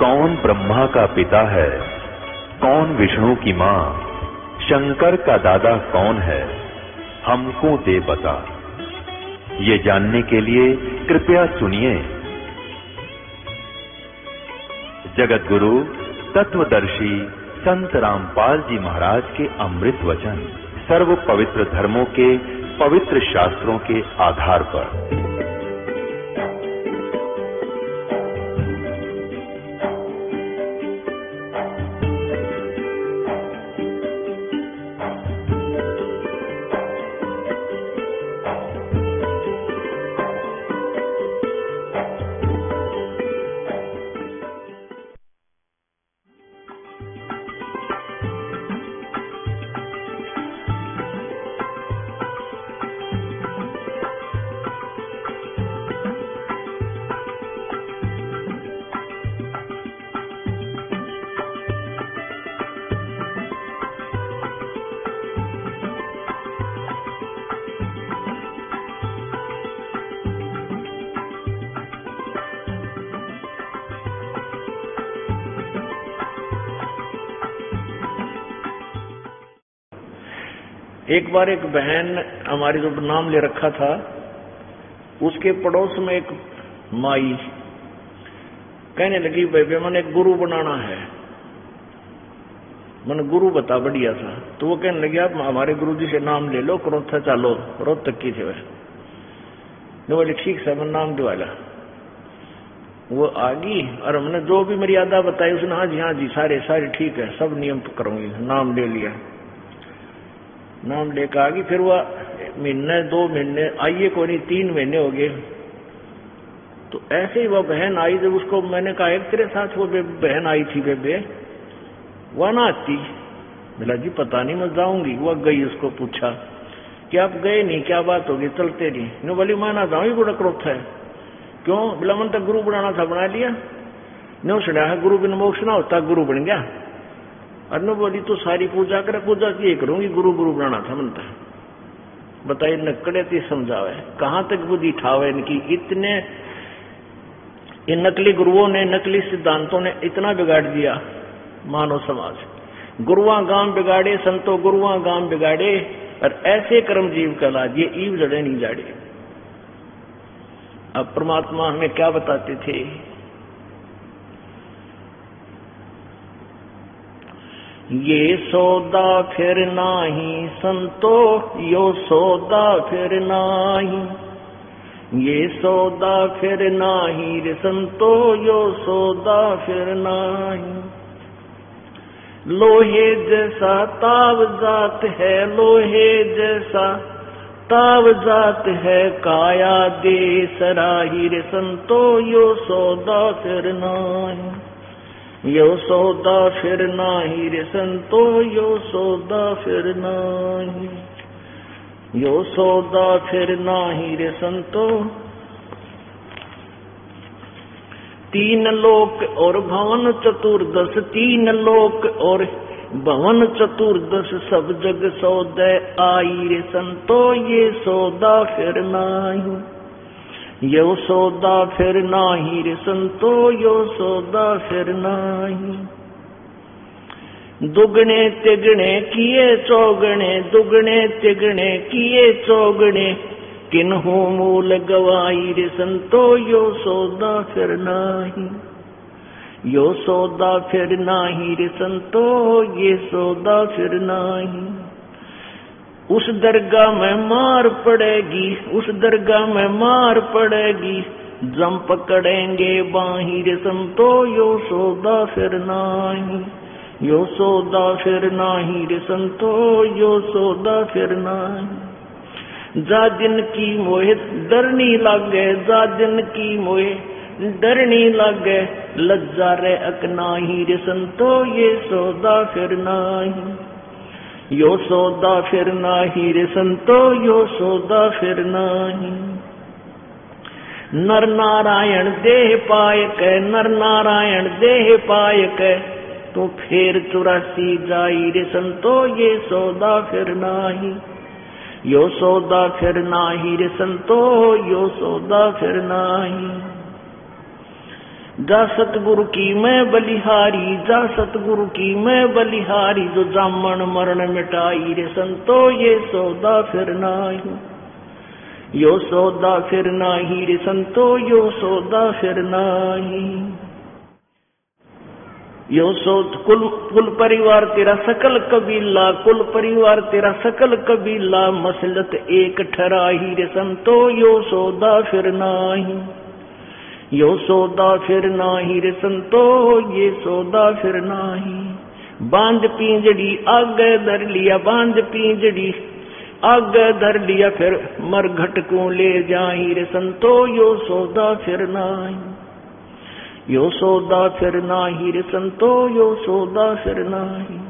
कौन ब्रह्मा का पिता है? कौन विष्णु की माँ? शंकर का दादा कौन है? हमको दे बता। ये जानने के लिए कृपया सुनिए। जगत गुरु तत्वदर्शी संत रामपाल जी महाराज के अमृत वचन सर्व पवित्र धर्मों के पवित्र शास्त्रों के आधार पर। बार एक बहन हमारी जो नाम ले रखा था, उसके पड़ोस में एक माई कहने लगी, बेबे, मैंने गुरु बनाना है। मैंने गुरु बता बढ़िया था तो वो कहने लगी, आप हमारे गुरु जी से नाम ले लो क्रोथा चालो रोज तक की थे वह बोले, ठीक से मैं नाम दिवाला वो आ गई, और हमने जो भी मर्यादा बताई, उसने हाँ जी हाँ जी, सारे सारे ठीक है, सब नियम करूँगी, नाम ले लिया। नाम लेकर आ गई फिर वह महीने, दो महीने, आइए कोई नहीं, तीन महीने हो गए। तो ऐसे ही वह बहन आई, जब उसको मैंने कहा, एक तेरे साथ वो बहन आई थी बेबे, वह ना आती? मिला जी, पता नहीं, मैं जाऊँगी। वह गई, उसको पूछा, कि आप गए नहीं, क्या बात होगी चलते नहीं। नो, बोली, मैं ना जाऊँगी बड़ा क्रोध है। क्यों? बोला तक गुरु बनाना था, बना लिया। नो सुना है गुरु बिन मोक्ष ना होता, गुरु बन गया। अनु बोली तो सारी पूजा करे, पूजा की करूँगी गुरु गुरु बनाना था मनता बताइए, नकड़े ती समझावे। कहाँ तक बुद्धि ठावे इनकी? इतने, इन नकली गुरुओं ने, नकली सिद्धांतों ने इतना बिगाड़ दिया मानव समाज। गुरुआ गाँव बिगाड़े, संतो गुरुआ गाँव बिगाड़े, और ऐसे कर्म जीव कला ये ईव जड़े नहीं जाड़े। अब परमात्मा हमें क्या बताते थे? ये सौदा फिर नाही, संतो, यो सौदा फिर नाही। ये सौदा फिर नाही, रे संतो, यो सौदा फिर नाही। लोहे जैसा ताव जात है, लोहे जैसा ताव जात है, काया दे सराही रे संतो, यो सौदा फिर नाही। यो सौदा फिर नाही रे संतो, यो सौदा फिर नाही। यो सौदा फिर नाही रे संतो। तीन लोक और भवन चतुर्दश, तीन लोक और भवन चतुर्दश, सब जग सौदय आई रे संतो, ये सौदा फिर नाही। यो सौदा फिर नाही रे संतो, यो सौदा फिर नाही। दुगने तिगने किए चौगने, दुगने तिगने किए चौगने किन्हू मूल गवाई रे संतो, यो सौदा फिर नाही। यो सौदा फिर नाही रे संतो, ये सौदा फिर नाही। उस दरगाह में मार पड़ेगी, उस दरगाह में मार पड़ेगी। जम पकड़ेंगे बाहिर संतो यो सौदा फिर नाही। यो सौदा फिर नाही रे संतो यो सौदा फिर नाही। जा दिन की मोहे डरनी लागे, जा दिन की मोहे डरनी लागे। लज्जा रे अकनाही रे संतो ये सौदा फिर नाही। यो सौदा फिर नाही रे संतो यो सौदा फिर नाही। नर नारायण देह पाय कै, नर नारायण देह पाय कै तो फिर चुरासी जाई रे संतो ये सौदा फिर नाही। यो सौदा फिर नाही रे संतो यो सौदा फिर नाही। जा सतगुरु की मैं बलिहारी, जा सतगुरु की मैं बलिहारी, जो जामन मरण मिटाई रे संतो, ये सौदा फिर नाही। यो सौदा फिर नाही रे संतो, यो सौदा फिर नाही। यो सो कुल कुल परिवार तेरा सकल कबीला, कुल परिवार तेरा सकल कबीला, मसलत एक ठराही रे संतो, यो सौदा फिर नाही। यो सौदा फिर नाही रे संतो, ये सौदा फिर नाही। बाँध पिंजड़ी, आगे धर लिया, बाँध पिंजड़ी। आगे धर लिया, फिर मर घटकू ले जाही रे संतो, यो सौदा फिर नाही। यो सौदा फिर नाही रे संतो, यो सौदा फिर नाही।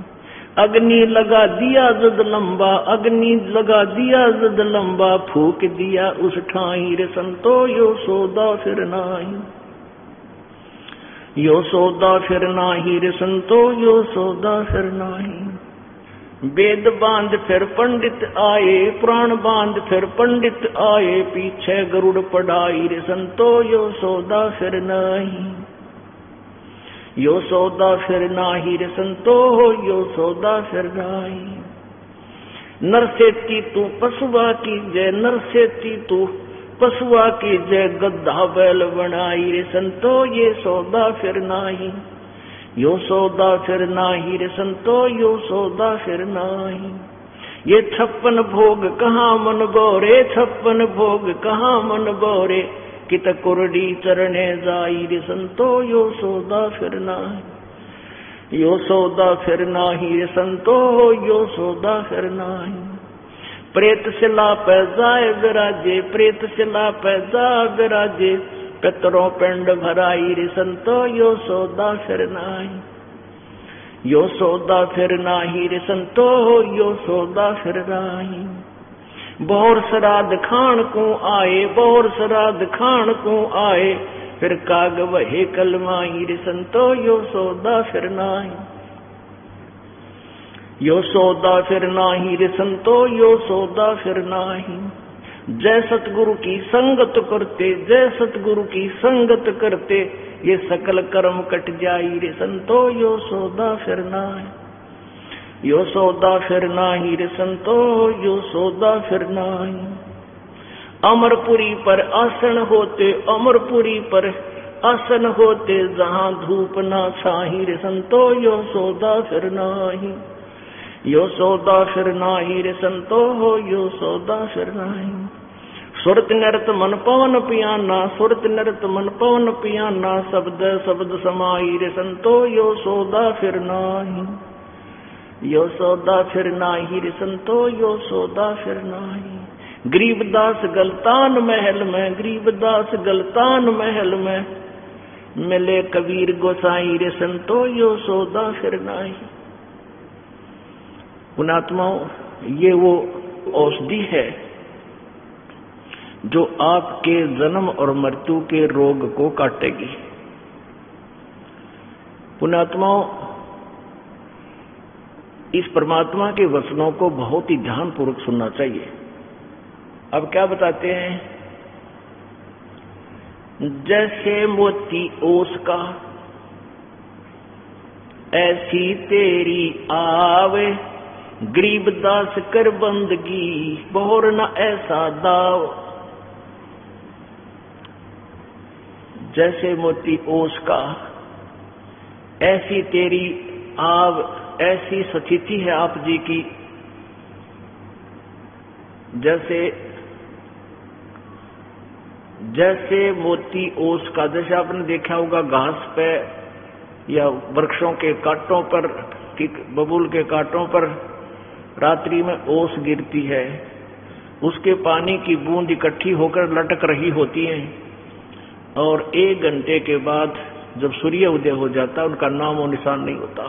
अग्नि लगा दिया जद लंबा, अग्नि लगा दिया जद लंबा, फूक दिया उस ठाई रे संतो, यो सौदा फिर नाही। यो सौदा फिर नाही रे संतो, यो सौदा फिर नाही। वेद बाँध फिर पंडित आए, प्राण बाँध फिर पंडित आए, पीछे गरुड़ पढ़ाई रे संतो, यो सौदा फिर नहीं। यो सौदा फिर नाही रे संतो यो सौदा फिर नाही। नर सेती तू पशुआ की जय नर सेती तू पशुआ की जय, गद्दा बैल बनाई रे संतो, ये सौदा फिर नाही। यो सौदा फिर नाही रे संतो, यो सौदा फिर नाही। ये छप्पन भोग कहाँ मन बोरे छप्पन भोग कहाँ मन बोरे कित कुरडी चरणे जाई संतो, यो सौदा फिरना यो सौदा फिरना ही संतो, यो सौदा फिरना ही प्रेत सिला पे जाए विराजे, प्रेत सिला पे जा विराजे. पितरों पिंड भराई रे संतो, यो सौदा फिरना ही यो सौदा फिरना ही रे संतो, यो सौदा फिरना ही बोर श्राद्ध खान को आए, बोर श्राद्ध खान को आए। फिर काग वहे कलमाई रे संतो यो सौदा फिर नाही। यो सौदा फिर नाही रे संतो यो सौदा फिर नाही। जय सतगुरु की संगत करते, जय सतगुरु की संगत करते। ये सकल कर्म कट जाई रे संतो यो सौदा फिर नाही। यो सौदा फिर नाही रे संतो, यो सौदा फिर नाही। अमरपुरी पर आसन होते, अमरपुरी पर आसन होते, जहाँ धूप ना छाही रे संतो, यो सौदा फिर नाही। यो सौदा फिर नाही रे संतो हो यो सौदा फिर नाही। सुरत नृत मन पवन पियाना, सुरत नृत मन पवन पियाना, शब्द शब्द समाई रे संतो, यो सौदा फिर नाही। यो सौदा फिर नाही रे संतो, यो सौदा फिर नाही। गरीबदास गलतान महल में गरीबदास गलतान महल में। मिले कबीर गोसाई रे संतो, यो सौदा फिर नाही। पुणात्माओं ये वो औषधि है जो आपके जन्म और मृत्यु के रोग को काटेगी। पुणात्माओं इस परमात्मा के वचनों को बहुत ही ध्यान पूर्वक सुनना चाहिए। अब क्या बताते हैं? जैसे मोती ओस का ऐसी तेरी आवे। गरीब दास कर बंदगी, बोर न ऐसा दाव। जैसे मोती ओस का ऐसी तेरी आव। ऐसी स्थिति है आप जी की, जैसे जैसे मोती ओस का, जैसे आपने देखा होगा घास पे, या वृक्षों के कांटों पर बबूल के कांटों पर रात्रि में ओस गिरती है, उसके पानी की बूंद इकट्ठी होकर लटक रही होती है, और एक घंटे के बाद जब सूर्य उदय हो जाता उनका नाम और निशान नहीं होता।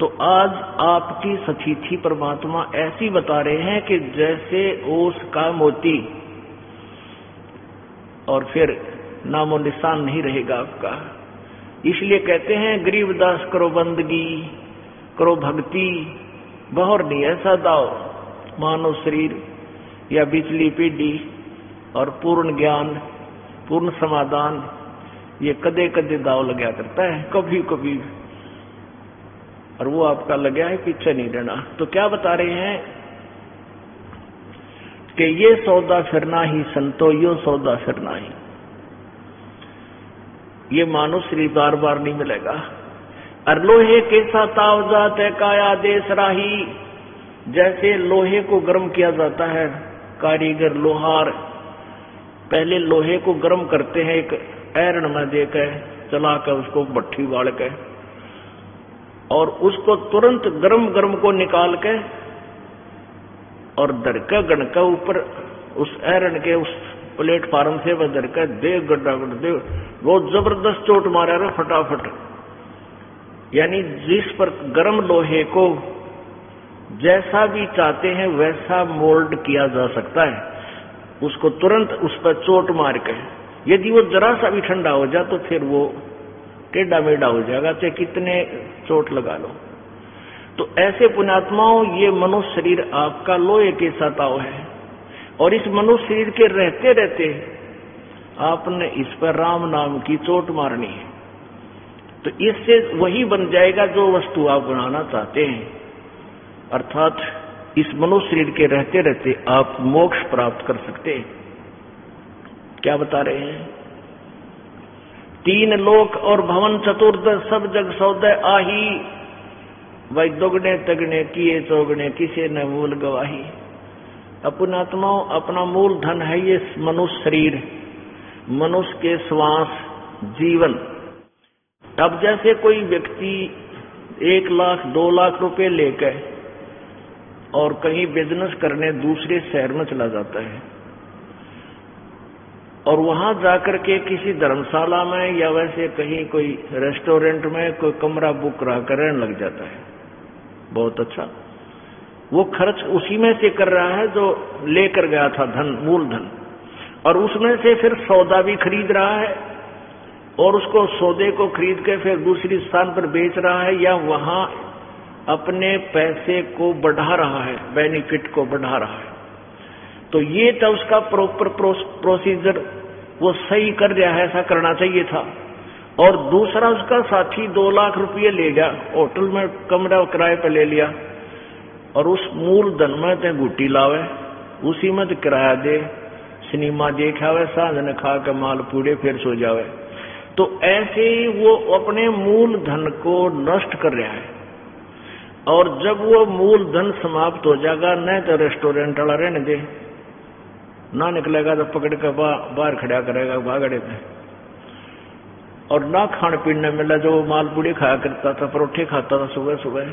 तो आज आपकी सचिथि परमात्मा, ऐसी बता रहे हैं कि जैसे ओस का मोती। और फिर नामो निशान नहीं रहेगा आपका। इसलिए कहते हैं, गरीबदास करो बंदगी, करो भक्ति, बहुर नहीं, ऐसा दाओ। मानव शरीर या बिजली पीढ़ी और पूर्ण ज्ञान, पूर्ण समाधान, ये कदे कदे दाव लगा करता है कभी कभी और वो आपका लगा है पीछे नहीं रहना। तो क्या बता रहे हैं कि ये सौदा फिरना ही संतो, यो सौदा फिरना ही। ये मानो श्री बार बार नहीं मिलेगा। और लोहे के ताव जाते काया देश राही। जैसे लोहे को गर्म किया जाता है, कारीगर लोहार। पहले लोहे को गर्म करते हैं, एक ऐरण में देकर चला कर उसको भट्ठी बाढ़ के। और उसको तुरंत गर्म गर्म को निकाल के और दरका गणका ऊपर उस ऐरण के उस प्लेटफार्म से वह दरका दे, गड्ढा गड्ढा, दे। वो ज़बरदस्त चोट मारा रहा फटाफट। यानी जिस पर गर्म लोहे को जैसा भी चाहते हैं, वैसा मोल्ड किया जा सकता है। उसको तुरंत उस पर चोट मार के, यदि वो जरा सा भी ठंडा हो जाए तो फिर वो टेढ़ा मेढ़ा हो जाएगा चाहे कितने चोट लगा लो। तो ऐसे पुणात्माओं ये मनुष्य शरीर आपका लोहे के सताव है। और इस मनुष्य शरीर के रहते रहते आपने इस पर राम नाम की चोट मारनी है। तो इससे वही बन जाएगा जो वस्तु आप बनाना चाहते हैं। अर्थात इस मनुष्य शरीर के रहते रहते आप मोक्ष प्राप्त कर सकते हैं। क्या बता रहे हैं? तीन लोक और भवन चतुर्थ सब जग सौदय आही। वही दोगने तगने, किए चौगने, किसे न मूल गवाही। अपन आत्माओं, अपना मूल धन है ये मनुष्य शरीर, मनुष्य के श्वास, जीवन। अब जैसे कोई व्यक्ति एक लाख, दो लाख रुपए लेकर और कहीं बिज़नेस करने दूसरे शहर में चला जाता है और वहाँ जाकर के किसी धर्मशाला में या वैसे कहीं कोई रेस्टोरेंट में कोई कमरा बुक करा कर रहने लग जाता है। बहुत अच्छा। वो खर्च उसी में से कर रहा है जो लेकर गया था धन, मूल धन। और उसमें से फिर सौदा भी खरीद रहा है और उसको सौदे को खरीद के फिर दूसरी स्थान पर बेच रहा है या वहाँ अपने पैसे को बढ़ा रहा है, बेनिफिट को बढ़ा रहा है। तो ये था उसका प्रॉपर प्रोसीजर वो सही कर दिया है, ऐसा करना चाहिए था। और दूसरा उसका साथी दो लाख रुपये ले गया, होटल में कमरा किराए पर ले लिया। और उस मूल धन में ते गुटी लावे, उसी में तो किराया दे, सिनेमा देखावे ने खा के माल पूरे फिर सो जावे। तो ऐसे ही वो अपने मूल धन को नष्ट कर रहा है। और जब वो मूल धन समाप्त हो जाएगा, न तो रेस्टोरेंट वाला रहने दे। ना निकलेगा तो पकड़ कर बाहर खड़ा करेगा बागड़े में और ना खाने पीने मिला जो मालपूड़ी खाया करता था परोठे खाता था सुबह सुबह।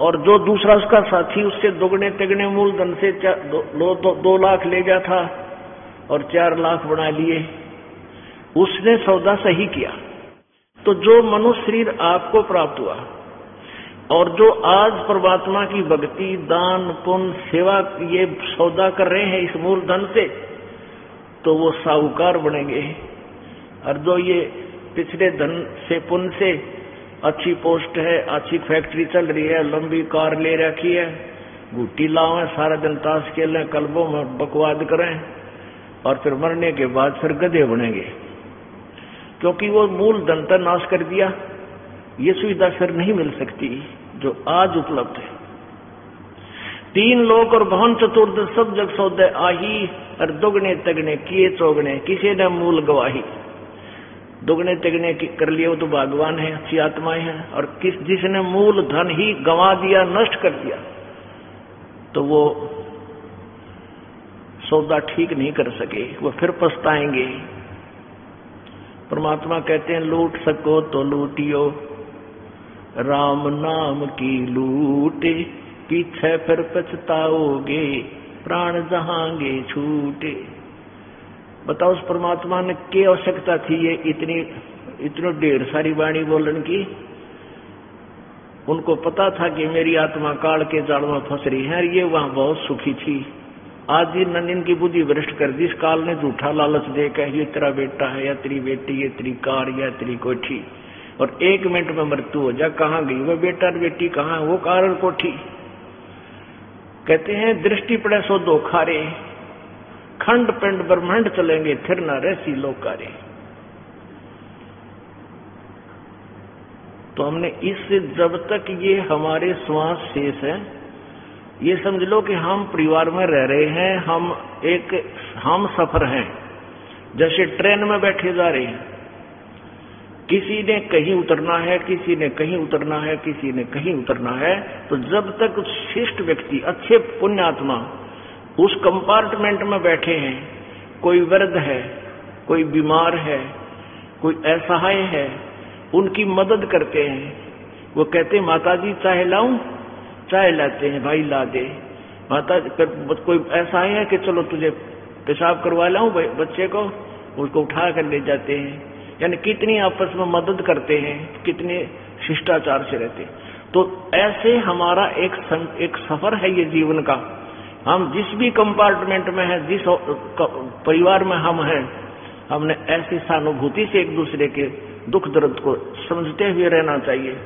और जो दूसरा उसका साथी उससे दोगने तिगने मूल धन से दो, दो, दो, दो लाख ले गया था और चार लाख बना लिए। उसने सौदा सही किया। तो जो मनुष्य शरीर आपको प्राप्त हुआ और जो आज परमात्मा की भक्ति, दान, पुण्य, सेवा, ये सौदा कर रहे हैं इस मूल धन से तो वो साहूकार बनेंगे। और जो ये पिछले धन से, पुण्य से अच्छी पोस्ट है, अच्छी फैक्ट्री चल रही है, लंबी कार ले रखी है गुट्टी लाओ सारा दिन ताश खेलें, कल्बों में बकवाद करें, और फिर मरने के बाद फिर गधे बनेंगे। क्योंकि वो मूल धन का नाश कर दिया, ये सुविधा फिर नहीं मिल सकती। जो आज उपलब्ध है। तीन लोक और भवन चतुर्थ सब जग सौदे आही और दुगने तगने किए चौगने, किसी ने मूल गवाही। दुगने तगने कर लिए वो तो भगवान है, अच्छी आत्माएँ हैं, और किस जिसने मूल धन ही गंवा दिया, नष्ट कर दिया तो वो सौदा ठीक नहीं कर सके, वो फिर पछताएँगे। परमात्मा कहते हैं, लूट सको तो लूटियो। राम नाम की लूटे, पीछे फिर पछताओगे, प्राण जहांगे छूटे। बताओ उस परमात्मा ने क्या आवश्यकता थी ये इतनी इतनी ढेर सारी वाणी बोलने की? उनको पता था कि मेरी आत्मा काल के जाल में फंस रही है ये वहाँ बहुत सुखी थी। आज ही नंदिन की बुद्धि भ्रष्ट कर दी, इस काल ने झूठा लालच देकर, ये तेरा बेटा है, या तेरी बेटी, ये तेरी कार, या तेरी कोठी। और एक मिनट में मृत्यु हो जा, कहाँ गई? वो बेटा बेटी कहाँ? वो कारण कोठी? कहते हैं, दृष्टि पड़े सो दो खारे। खंड पिंड ब्रह्मांड चलेंगे, फिर न रहसी लोकारे तो हमने इस, जब तक ये हमारे श्वास शेष है, ये समझ लो कि हम परिवार में रह रहे हैं, हम एक, हम सफ़र हैं। जैसे ट्रेन में बैठे जा रहे हैं किसी ने कहीं उतरना है, किसी ने कहीं उतरना है, किसी ने कहीं उतरना है तो जब तक शिष्ट व्यक्ति, अच्छे पुण्यात्मा, उस कंपार्टमेंट में बैठे हैं, कोई वृद्ध है, कोई बीमार है, कोई असहाय है, उनकी मदद करते हैं, वो कहते हैं माता जी चाहे लाऊं? चाहे लाते हैं, भाई, ला दे। माता कोई ऐसा है कि, चलो तुझे पेशाब करवा लाऊं, बच्चे को? उसको उठा कर ले जाते हैं। यानी कितनी आपस में मदद करते हैं कितने शिष्टाचार से रहते हैं। तो ऐसे हमारा एक सं, एक सफ़र है ये जीवन का। हम जिस भी कंपार्टमेंट में है जिस परिवार में हम हैं हमने ऐसी सहानुभूति से एक दूसरे के दुख दर्द को समझते हुए रहना चाहिए।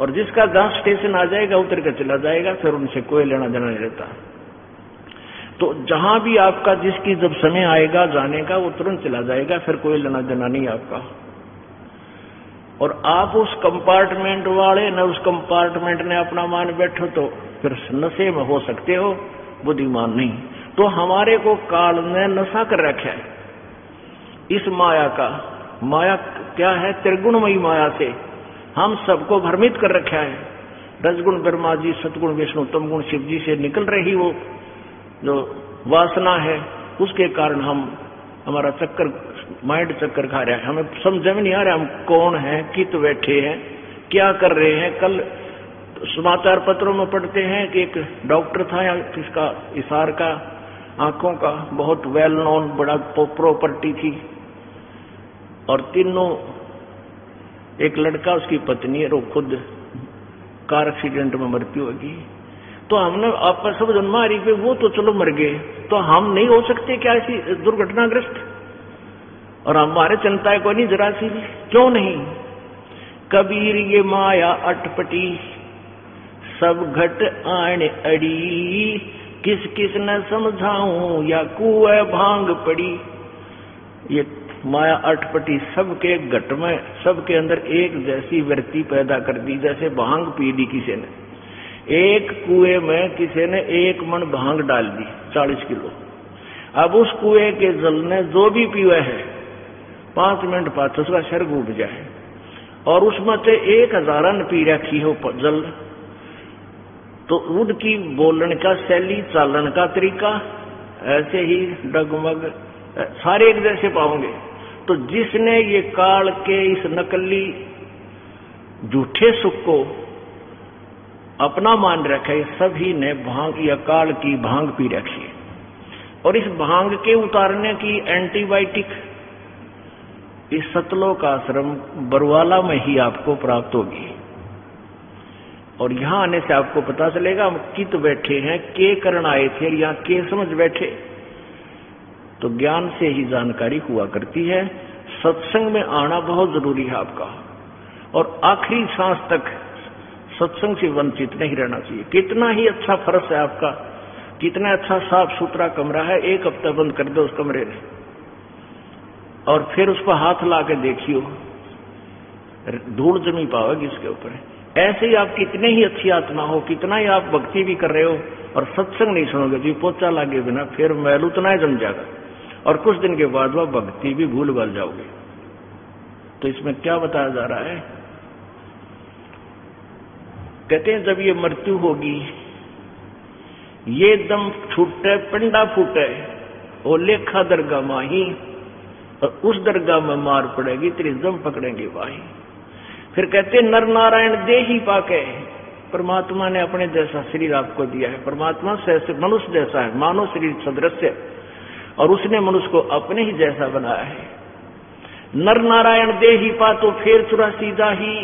और जिसका जहाँ स्टेशन आ जाएगा उतर कर चला जाएगा फिर उनसे कोई लेना देना नहीं रहता। तो जहाँ भी आपका जिसकी जब समय आएगा जाने का वो तुरंत चला जाएगा, फिर कोई लेना देना नहीं आपका। और आप उस कंपार्टमेंट वाले, न उस कंपार्टमेंट ने अपना मान बैठो तो फिर नशे में हो सकते हो, बुद्धिमान नहीं। तो हमारे को काल ने नशा कर रखा है। इस माया का, माया क्या है? त्रिगुणमयी माया से हम सबको भ्रमित कर रखा है। रजगुण ब्रह्मा जी, सतगुण विष्णु तमगुण शिव जी से निकल रही वो। जो वासना है, उसके कारण हम, हमारा चक्कर माइंड चक्कर खा रहा है। हमें समझ में नहीं आ रहा हम कौन है, कित बैठे हैं, क्या कर रहे हैं। कल समाचार पत्रों में पढ़ते हैं कि एक डॉक्टर था या किसका, इशार का, आँखों का, बहुत वेल नोन बड़ा प्रॉपर्टी थी। और तीनों, एक लड़का, उसकी पत्नी, और खुद कार एक्सीडेंट में मृत्यु होगी तो हमने आपका सब मारी पे, वो तो चलो मर गए। तो हम नहीं हो सकते क्या ऐसी दुर्घटनाग्रस्त? और हमारे चिंता को नहीं, जरा सी भी। क्यों नहीं? कबीर ये माया अटपटी, सब घट आण अड़ी। किस किस न समझाऊं या कुए भाँग पड़ी। ये माया अटपटी सबके घट में, सबके अंदर एक जैसी वृत्ति पैदा कर दी, जैसे भाँग पी दी किसी ने। एक कुएँ में किसी ने एक मन भाँग डाल दी, चालीस किलो। अब उस कुएँ के जल ने जो भी पीवे है, पाँच मिनट बाद उसका शर डूब जाए और उसमें से एक हजारन पी रखी हो जल। तो उनकी बोलन का शैली, चालन का तरीका, ऐसे ही डगमग सारे एक जैसे पाओगे। तो जिसने ये काल के इस नकली झूठे सुख को अपना मान रखे, सभी ने भाँग, या काल की भाँग पी रखी है। और इस भाँग के उतारने की एंटीबायोटिक, इस सतलोक आश्रम बरवाला में ही आपको प्राप्त होगी। और यहाँ आने से आपको पता चलेगा, हम कित बैठे हैं, के करण आए थे, या के समझ बैठे। तो ज्ञान से ही जानकारी हुआ करती है। सत्संग में आना बहुत ज़रूरी है आपका। और आखिरी सांस तक सत्संग से वंचित नहीं रहना चाहिए। कितना ही अच्छा फर्श है आपका, कितना अच्छा साफ़ सुथरा कमरा है, एक हफ़्ता बंद कर दो उस कमरे में। और फिर उसको हाथ ला के देखियो। धूल जमी पाओगे इसके ऊपर। ऐसे ही आप कितने ही अच्छी आत्मा हो, कितना ही आप भक्ति भी कर रहे हो और सत्संग नहीं सुनोगे, जी पोचा लागे बिना फिर मैल उतना ही जम जाएगा। और कुछ दिन के बाद वह भक्ति भी भूल भल जाओगे। तो इसमें क्या बताया जा रहा है? कहते हैं, जब ये मृत्यु होगी, ये दम छूटे पंडा फूटे, वो लेखा दरगाह माही और उस दरगाह में मार पड़ेगी, तेरी दम पकड़ेंगे वाही फिर कहते नर नारायण दे ही पाके परमात्मा ने अपने जैसा शरीर आपको दिया है। परमात्मा से मनुष्य जैसा है, मानव शरीर सदृश्य और उसने मनुष्य को अपने ही जैसा बनाया है। नर नारायण दे ही पा तो फिर चुरा सीधा ही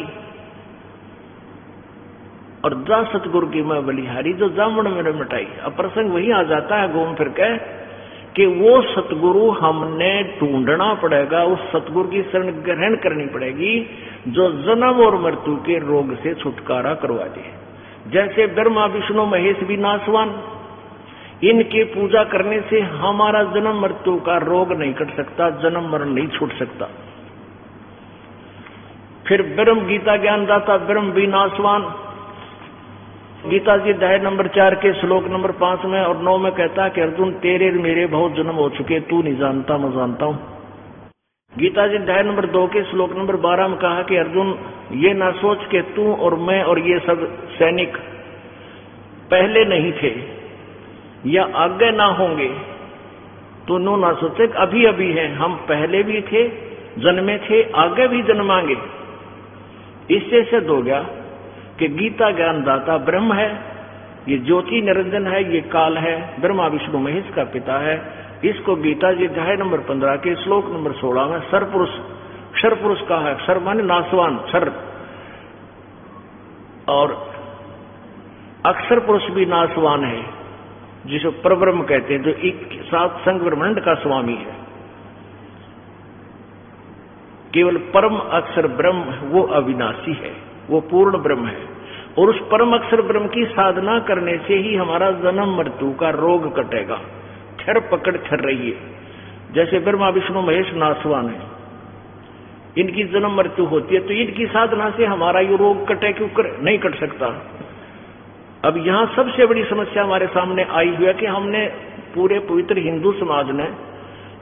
और जा सतगुरु की मैं बलिहारी, जो जामण मेरे मिटाई। अब प्रसंग वही आ जाता है, घूम फिर के, कि वो सतगुरु हमने ढूंढना पड़ेगा, उस सतगुरु की शरण ग्रहण करनी पड़ेगी, जो जन्म और मृत्यु के रोग से छुटकारा करवा दे। जैसे ब्रह्मा, विष्णु, महेश भी नासवान इनके पूजा करने से हमारा जन्म, मृत्यु का रोग नहीं कट सकता, जन्म, मरण नहीं छूट सकता। फिर ब्रह्म गीता ज्ञान दाता ब्रह्म विनाशवान गीता जी अध्याय नंबर चार के श्लोक नंबर पाँच में और नौ में कहता है कि, अर्जुन, तेरे मेरे बहुत जन्म हो चुके, तू नहीं जानता, मैं जानता हूँ. गीता जी अध्याय नंबर दो के श्लोक नंबर बारह में कहा कि, अर्जुन, ये ना सोच के तू और मैं और ये सब सैनिक पहले नहीं थे, या आगे ना होंगे तो नो ना सोचे अभी अभी है। हम पहले भी थे, जन्मे थे, आगे भी जन्मांगे। इससे सिद्ध हो गया कि गीता ज्ञान दाता ब्रह्म है, ये ज्योति निरंजन है, ये काल है, ब्रह्मा विष्णु महेश का पिता है। इसको गीता जी अध्याय नंबर पंद्रह के श्लोक नंबर सोलह में सर पुरुष क्षर पुरुष का है क्षर माने नासवान क्षर और अक्षर पुरुष भी नासवान है, जिसे परब्रह्म कहते हैं, जो एक साथ संग ब्रह्मांड का स्वामी है। केवल परम अक्षर ब्रह्म वो अविनाशी है। वो पूर्ण ब्रह्म है। और उस परम अक्षर ब्रह्म की साधना करने से ही हमारा जन्म मृत्यु का रोग कटेगा। क्षर पकड़ छर रही है। जैसे ब्रह्मा विष्णु महेश नासवान है। इनकी जन्म मृत्यु होती है तो इनकी साधना से हमारा ये रोग कटे क्यों कर, नहीं कट सकता। अब यहाँ सबसे बड़ी समस्या हमारे सामने आई हुई है कि हमने पूरे पवित्र हिंदू समाज ने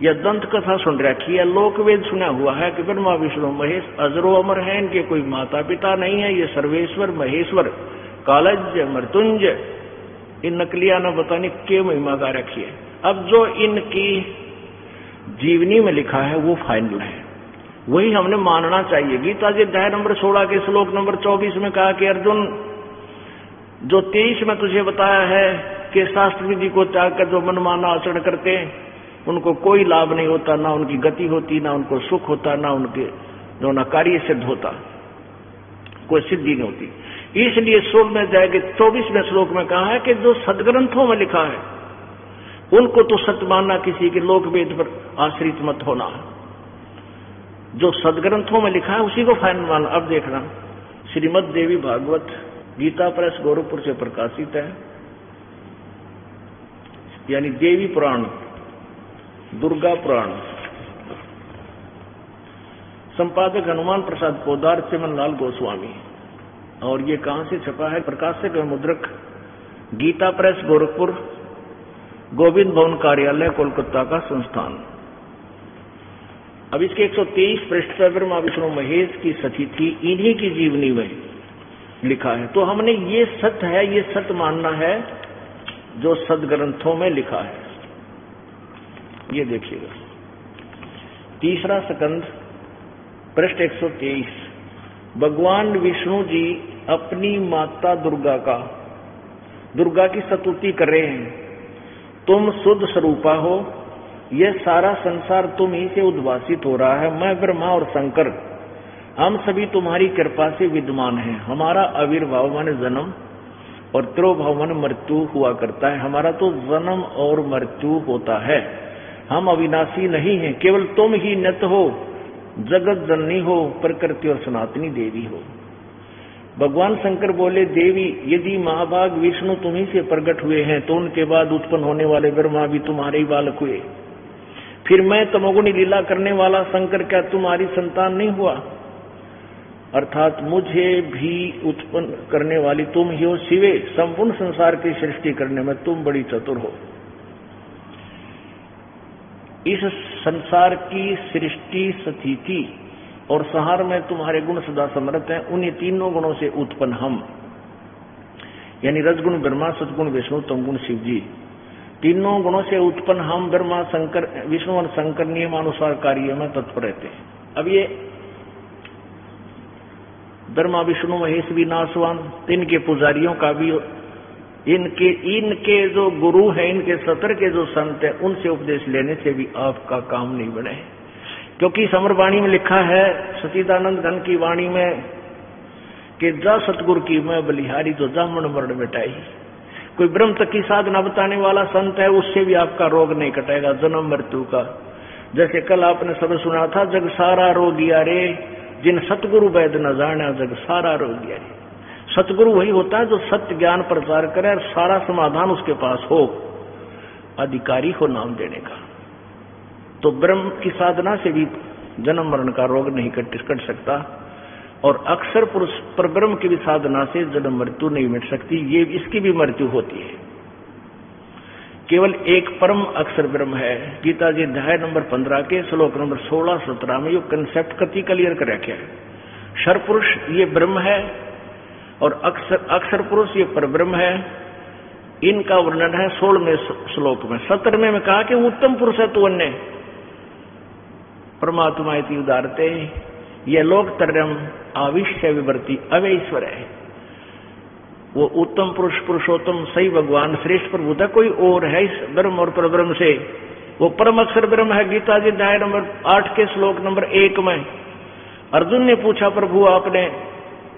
यह दंत कथा सुन रखी है लोक वेद सुना हुआ है कि ब्रह्मा, विष्णु, महेश, अजरो, अमर है इनके कोई माता पिता नहीं है, ये सर्वेश्वर, महेश्वर, कालज, मृत्युंज, इन नकलिया न बताने के महिमा का रखी है। अब जो इनकी जीवनी में लिखा है, वो फाइनल है। वही हमने मानना चाहिए। गीता जी अध्याय नंबर सोलह के श्लोक नंबर चौबीस में कहा कि अर्जुन, जो तेईस में तुझे बताया है कि शास्त्र विधि को त्याग कर जो मनमाना आचरण करते हैं उनको कोई लाभ नहीं होता, ना उनकी गति होती, ना उनको सुख होता, ना उनके जो ना कार्य सिद्ध होता। कोई सिद्धि नहीं होती। इसलिए सोल में जाएँगे चौबीसवें श्लोक में कहा है कि जो सदग्रंथों में लिखा है, उनको तो सत्य मानना किसी के लोक वेद पर आश्रित मत होना है। जो सदग्रंथों में लिखा है, उसी को फाइनल मानना। अब देखना, श्रीमद देवी भागवत, गीता प्रेस, गोरखपुर से प्रकाशित है। यानी देवी पुराण। दुर्गा पुराण। संपादक हनुमान प्रसाद पोदार चिमन लाल गोस्वामी। और ये कहाँ से छपा है? प्रकाशक मुद्रक। गीता प्रेस, गोरखपुर। गोविंद भवन कार्यालय, कोलकाता का संस्थान। अब इसके 123 पृष्ठ पर ब्रह्मा विष्णु महेश की सती थी। इन्हीं की जीवनी में लिखा है। तो हमने ये सत्य है, ये सत्य मानना है, जो सदग्रंथों में लिखा है। ये देखिएगा। तीसरा सकंद, पृष्ठ 123 भगवान विष्णु जी अपनी माता दुर्गा का, दुर्गा की सतुति कर रहे हैं। तुम शुद्ध स्वरूपा हो यह सारा संसार तुम ही से उद्वासित हो रहा है। मैं ब्रह्मा और शंकर, हम सभी तुम्हारी कृपा से विद्यमान हैं। हमारा आविर्भाव मन जन्म और त्रोभाव मन मृत्यु हुआ करता है। हमारा तो जन्म और मृत्यु होता है। हम अविनाशी नहीं हैं, केवल तुम ही नत हो। जगत जननी हो, प्रकृति और सनातनी देवी हो। भगवान शंकर बोले, देवी, यदि महाभाग विष्णु तुम्ही से प्रकट हुए हैं तो उनके बाद उत्पन्न होने वाले ब्रह्मा भी तुम्हारे ही बालक हुए। फिर मैं तमोगुणी लीला करने वाला शंकर, क्या तुम्हारी संतान नहीं हुआ? अर्थात मुझे भी उत्पन्न करने वाली तुम ही हो, शिवे, संपूर्ण संसार की सृष्टि करने में तुम बड़ी चतुर हो। इस संसार की सृष्टि स्थिति और सहार में तुम्हारे गुण सदा समर्थ हैं। उन्हीं तीनों गुणों से उत्पन्न हम। यानी रजगुण, ब्रह्मा, सदगुण, विष्णु, तमगुण शिव जी तीनों गुणों से उत्पन्न हम ब्रह्मा, शंकर, विष्णु और शंकर नियमानुसार कार्य में तत्पर रहते हैं। अब ये ब्रह्मा, विष्णु, महेश भी नासवान इनके पुजारियों का भी इनके इनके जो गुरु हैं, इनके सतर के जो संत हैं, उनसे उपदेश लेने से भी आपका काम नहीं बने। क्योंकि समरवाणी में लिखा है सचिदानंद घन की वाणी में, कि जा सतगुरु की मैं बलिहारी जो जामन मरण मिटाई। कोई ब्रह्म तक की साधना बताने वाला संत है, उससे भी आपका रोग नहीं कटेगा, जन्म मृत्यु का। जैसे कल आपने सब सुना था, जग सारा रोगिया रे, जिन सतगुरु वैद न जाना जग सारा रोगिया रे। सतगुरु वही होता है जो सत्य ज्ञान प्रचार करे और सारा समाधान उसके पास हो, अधिकारी हो नाम देने का। तो ब्रह्म की साधना से भी जन्म मरण का रोग नहीं कट सकता और अक्सर पुरुष पर ब्रह्म की भी साधना से जन्म मृत्यु नहीं मिट सकती, ये इसकी भी मृत्यु होती है। केवल एक परम अक्षर ब्रह्म है। गीता जी अध्याय नंबर पंद्रह के श्लोक नंबर सोलह सत्रह में ये कंसेप्ट कति क्लियर कर रखे है। शर पुरुष ये ब्रह्म है और अक्षर अक्षर पुरुष ये परब्रह्म है। इनका वर्णन है सोलहवें श्लोक में। सत्रहवें में कहा कि उत्तम पुरुष है तू अन्य। परमात्मा इति उदारते, ये लोक तरम आविश्य विवर्ती अवैश्वर है। वो उत्तम पुरुष, पुरुषोत्तम, सही भगवान, श्रेष्ठ प्रभु था कोई और है इस ब्रह्म और परब्रह्म से। वो परम अक्षर ब्रह्म है गीता जी अध्याय नंबर आठ के श्लोक नंबर एक में। अर्जुन ने पूछा, प्रभु, आपने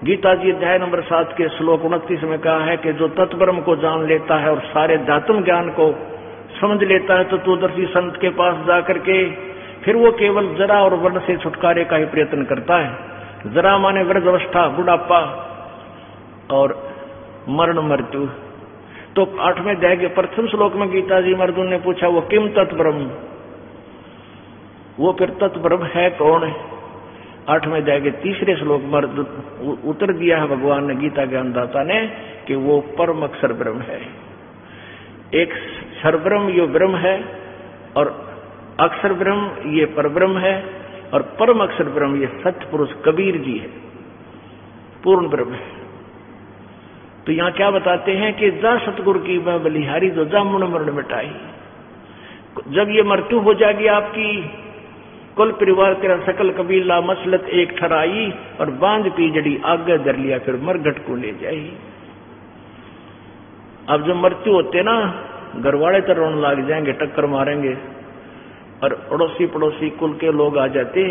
गीता जी अध्याय नंबर सात के श्लोक उनतीस में कहा है कि जो तत्ब्रह्म को जान लेता है और सारे धातुम ज्ञान को समझ लेता है तो तत्वदर्शी संत के पास जाकर के फिर वो केवल जरा और वर्ण से छुटकारे का ही प्रयत्न करता है। जरा माने वृद्ध अवस्था, बुढ़ापा और मरण मृत्यु। तो आठवें अध्याय के प्रथम श्लोक में गीता जी मर्दुन ने पूछा, वो किम तत्ब्रह्म वो फिर तत्ब्रह्म है कौन? है आठवें अध्याय के तीसरे श्लोक मर्द उत्तर दिया है भगवान ने, गीता ज्ञानदाता ने, कि वो परम अक्षर ब्रह्म है। एक सरब्रह्म यो ब्रह्म है, और अक्षर ब्रह्म ये परब्रह्म है, और परम अक्षर ब्रह्म ये सत्य पुरुष कबीर जी है। पूर्ण ब्रह्म है। तो यहाँ क्या बताते हैं कि जा सतगुरु की मैं बलिहारी जो जा मुण मरण मिटाई। जब ये मृत्यु हो जाएगी आपकी कुल परिवार तेरा सकल कबीला मसलत एक ठराई, और बाँध पी जड़ी आगे दर लिया, फिर मरघट को ले जाई। अब जब मृत्यु होते ना घर वाले तो रोने लग जाएँगे, टक्कर मारेंगे, और अड़ोसी पड़ोसी कुल के लोग आ जाते,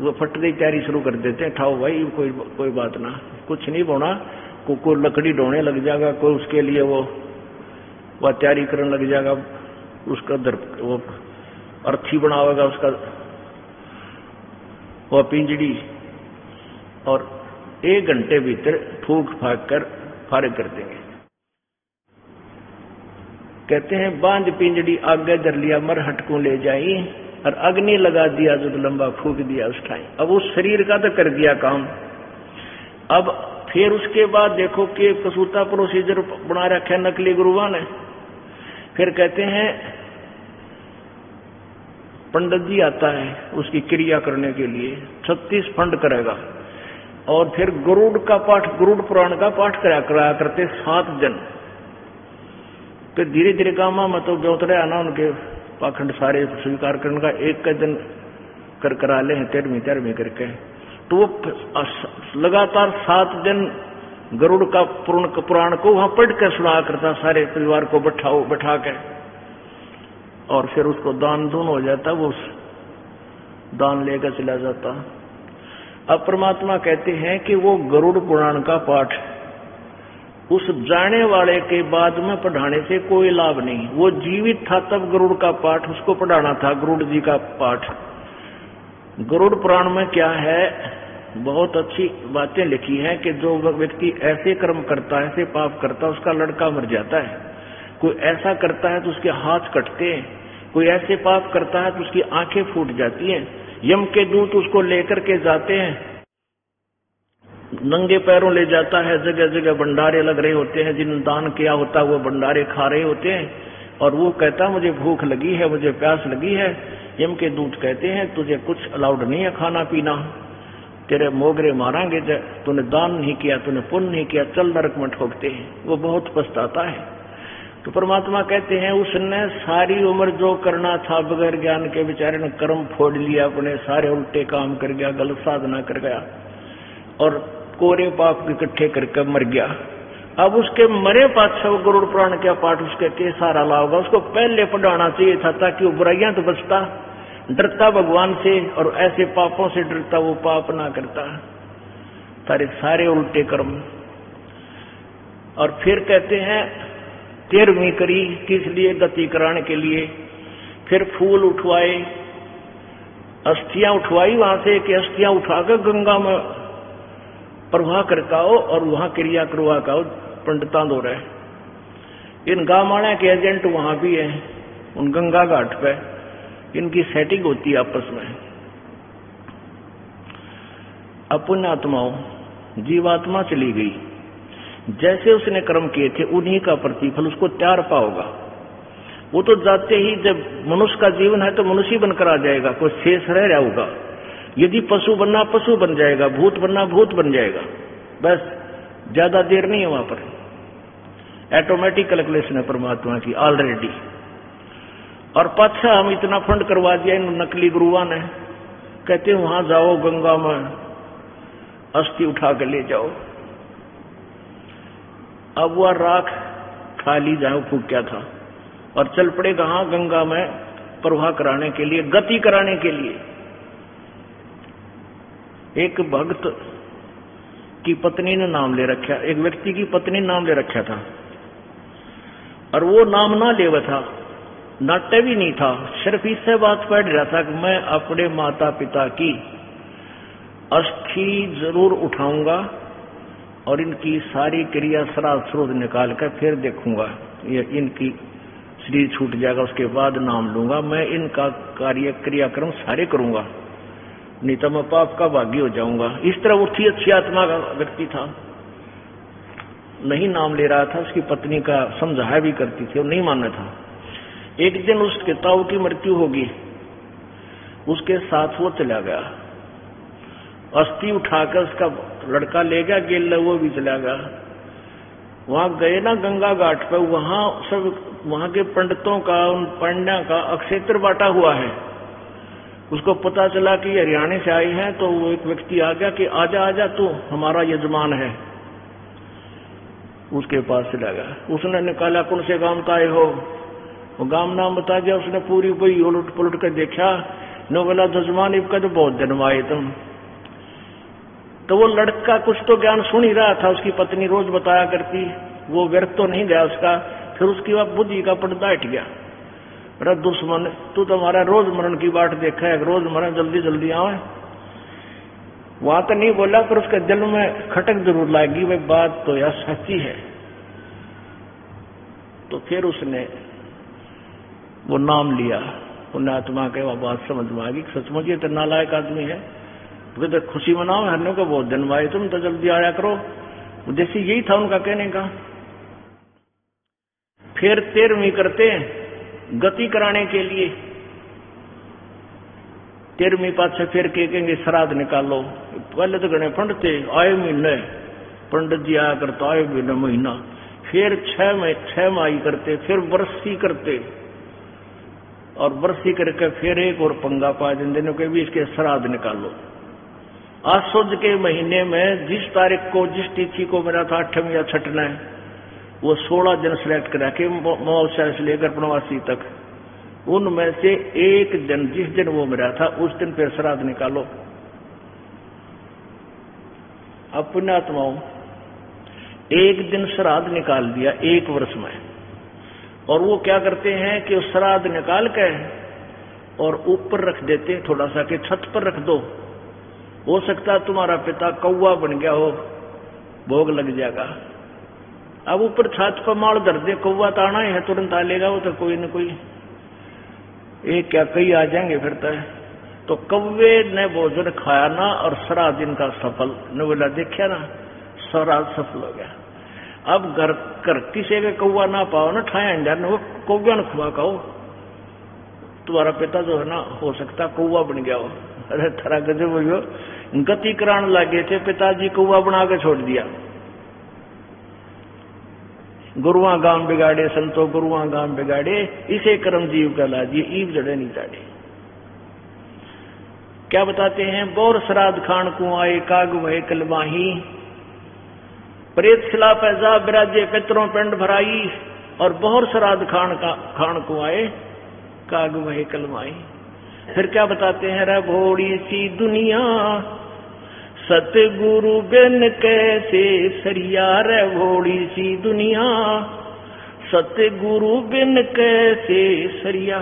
वो फटने तैयारी शुरू कर देते हैं, ठाओ भाई, कोई कोई बात ना, कुछ नहीं बोना को कोई लकड़ी ढोने लग जाएगा, कोई उसके लिए वो वह तैयारी करने लग जाएगा, उसका दर, वो अर्थी बनावेगा, उसका पिंजड़ी और एक घंटे भीतर फूक फाक कर फारे कर देंगे। कहते हैं, बाँध पिंजड़ी, आगे धर लिया मर, हटकू ले जाई, और अग्नि लगा दिया, जो लंबा फूक दिया उस टाइम। अब उस शरीर का तो कर दिया काम। अब फिर उसके बाद देखो कि कसूता प्रोसीजर बना रखे नकली गुरुआ ने फिर कहते हैं पंडित जी आता है उसकी क्रिया करने के लिए, छत्तीस फंड करेगा। और फिर गरुड़ का पाठ, गरुड़ पुराण का पाठ कराया कराया करते सात जन। फिर धीरे धीरे गामा में तो ब्योतरे आना उनके पाखंड सारे स्वीकार करने का एक का दिन कर करा ले हैं, तेरहवीं तेरहवीं करके। तो वो लगातार सात दिन गरुड़ का पुराण को वहाँ पढ़ कर सुना करता, सारे परिवार को बैठाओ, बैठा के। और फिर उसको दान दून हो जाता, वो दान लेकर चला जाता। अब परमात्मा कहते हैं कि वो गरुड़ पुराण का पाठ उस जाने वाले के बाद में पढ़ाने से कोई लाभ नहीं। वो जीवित था तब गरुड़ का पाठ, उसको पढ़ाना था, गरुड़ जी का पाठ। गरुड़ पुराण में क्या है? बहुत अच्छी बातें लिखी हैं कि जो व्यक्ति ऐसे कर्म करता है ऐसे पाप करता है उसका लड़का मर जाता है। कोई ऐसा करता है तो उसके हाथ कटते हैं। कोई ऐसे पाप करता है तो उसकी आँखें फूट जाती हैं। यम के दूत उसको लेकर के जाते हैं। नंगे पैरों ले जाता है, जगह जगह भंडारे लग रहे होते हैं, जिन दान किया होता है वो भंडारे खा रहे होते हैं। और वो कहता, मुझे भूख लगी है, मुझे प्यास लगी है। यम के दूत कहते हैं, तुझे कुछ अलाउड नहीं है खाना पीना। तेरे मोगरे मारांगे तूने दान नहीं किया, तूने पुण्य नहीं किया, चल नरक में ठोकते हैं। वो बहुत पछताता है। तो परमात्मा कहते हैं, उसने सारी उम्र जो करना था बगैर ज्ञान के बेचारे ने कर्म फोड़ लिया, अपने सारे उल्टे काम कर गया, गलत साधना कर गया, और कोरे पाप इकट्ठे करके मर गया। अब उसके मरे पातशाह वो गरुड़ पुराण का पाठ उसके के सारा ला होगा? उसको पहले पढ़ाना चाहिए था ताकि वो बुराइयाँ तो बचता, डरता भगवान से, और ऐसे पापों से डरता वो पाप ना करता। तारे सारे उल्टे कर्म। और फिर कहते हैं तेरहवीं करी, किस लिए? गति कराने के लिए। फिर फूल उठवाए। अस्थियाँ उठवाई वहाँ से कि अस्थियाँ उठाकर गंगा में प्रवाह करकाओ और वहाँ क्रिया करवा का पंडिता दो रहे। इन गामाणा के एजेंट वहाँ भी हैं, उन गंगा घाट पे। इनकी सेटिंग होती है आपस में। अपुण अपुण्यात्माओं जीवात्मा चली गई। जैसे उसने कर्म किए थे, उन्हीं का प्रतिफल, उसको त्यार पाओगा। वो तो जाते ही जब मनुष्य का जीवन है तो मनुष्य बनकर आ जाएगा, कोई शेष रह होगा। यदि पशु बनना, पशु बन जाएगा, भूत बनना, भूत बन जाएगा। बस, ज़्यादा देर नहीं है वहाँ पर। ऑटोमेटिक कैलकुलेशन है परमात्मा की ऑलरेडी और पाछा हम इतना फंड करवा दिया, इन नकली गुरुआ ने कहते वहाँ जाओ गंगा में, अस्थि उठा के ले जाओ। अब वह राख खाली जाए फूक्या था। और चल पड़े कहा गंगा में प्रवाह कराने के लिए, गति कराने के लिए। एक भक्त की पत्नी ने नाम ले रखा, एक व्यक्ति की पत्नी ने नाम ले रखा था। और वो नाम ना लेवा था, नाट्य भी नहीं था, सिर्फ़ इससे बात पढ़ रहा था कि मैं अपने माता पिता की अस्थि ज़रूर उठाऊँगा। और इनकी सारी क्रिया श्राद्ध स्रोत निकाल कर फिर देखूँगा। ये इनकी शरीर छूट जाएगा, उसके बाद नाम लूँगा। मैं इनका कार्य क्रियाक्रम सारे करूँगा। नहीं तो मैं पाप का भागी हो जाऊँगा। इस तरह उठी अच्छी आत्मा का व्यक्ति था। नहीं नाम ले रहा था, उसकी पत्नी का समझाया भी करती थी और नहीं मानना था। एक दिन उसके ताऊ की मृत्यु होगी। उसके साथ वो चला गया। अस्थि उठाकर उसका लड़का ले गया, गेल वो भी चला गया। वहाँ गए ना गंगा घाट पर, वहाँ सब, वहाँ के पंडितों का, उन पंड्या का अक्षेत्र बांटा हुआ है। उसको पता चला कि हरियाणा से आई है तो वो एक व्यक्ति आ गया कि, आजा आजा, तू हमारा यजमान है। उसके पास चला गया। उसने निकाला, कौन से गाँव का आए हो? वो गाँव नाम बता दिया, उसने पूरी पूरी उलट पुलट कर देखा नो बोला जजमान इबका तो बहुत जन्म आए तुम। तो वो लड़का कुछ तो ज्ञान सुन ही रहा था, उसकी पत्नी रोज बताया करती, वो व्यर्थ तो नहीं गया उसका, फिर उसकी वह बुद्धि का पर्दा हट गया। अरे दुश्मन तू तो हमारा रोज मरण की बात देखा है, रोज मरण, जल्दी जल्दी आवे वहाँ तो नहीं बोला, पर उसके दिल में खटक ज़रूर लाएगी वह बात तो यह सच्ची है। तो फिर उसने वो नाम लिया उन्हें आत्मा के वह बात समझ में आ गई सचमुच ये तो नालायक आदमी है। तो तो खुशी मनाओ हरने को बहुत जन्म आए तुम तो जल्दी आया करो। उद्देश्य यही था उनका कहने का। फिर तेरहवीं करते गति कराने के लिए। तेरहवीं पाछे फिर के कहेंगे श्राद्ध निकालो। पहले तो गणे पंडित आए महीने। पंडित जी आया करता, आए महीने, महीना। फिर छह में छह माई करते, फिर वर्षी करते। और वर्षी करके फिर एक और पंगा पा दिन के भी इसके श्राद्ध निकालो। आसुद के महीने में जिस तारीख को, जिस तिथि को मेरा था अठवीं या छठना है, वो सोलह दिन सिलेक्ट करा के महोत्सव से लेकर प्रवासी तक। उनमें से एक दिन, जिस दिन वो मेरा था, उस दिन फिर श्राद्ध निकालो। अब पुण्यात्माओं एक दिन श्राद्ध निकाल दिया एक वर्ष में। और वो क्या करते हैं कि श्राद्ध निकाल के और ऊपर रख देते हैं, थोड़ा सा कि छत पर रख दो। हो सकता तुम्हारा पिता कौवा बन गया हो, भोग लग जाएगा। अब ऊपर छात पर माल धर दे, कौवा तो आना ही तुरंत आ लेगा वो तो कोई न कोई। एक क्या कई आ जाएँगे फिर तो। तो कौवे ने भोजन खाया ना, और सरा दिन का सफल, ने बोला देखा ना, सरा सफल हो गया। अब घर कर किसी के कौवा ना पाओ, ना ठाया अंजार वो कौवा न खुआ कहो तुम्हारा पिता जो है ना, हो सकता कौवा बन गया हो। अरे थरा गजब हो। गति कराने लगे थे, पिताजी कौआ बना के छोड़ दिया। गुरुआ गाँव बिगाड़े, संतो गुरुआ गाँव बिगाड़े, इसे कर्म जीव का लाजिए ईव जड़े नहीं जाड़े। क्या बताते हैं बोर श्राद्ध खान को आए काग वह प्रेत शिला पैजा बिराजे पितरों पिंड भराई, और बहुत श्राद्ध खान का, खान को आए काग वह कलमाई फिर क्या बताते हैं रे भोड़ी सी दुनिया सतगुरु बिन कैसे सरिया रे भोड़ी सी दुनिया? सतगुरु बिन कैसे सरिया?